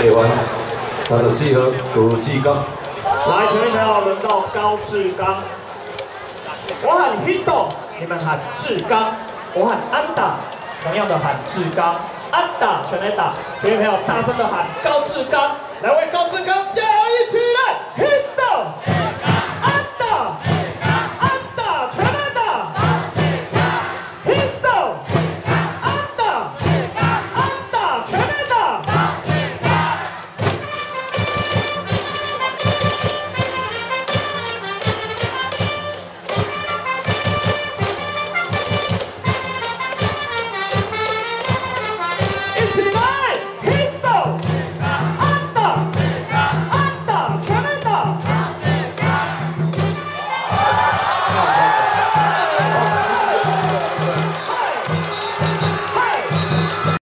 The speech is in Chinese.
台湾三十四号高志刚，来，前面朋友轮到高志刚，我喊 Hito，你们喊志刚，我喊安打，同样的喊志刚，安打全来打，前面朋友大声的喊高志刚，来为高志刚加！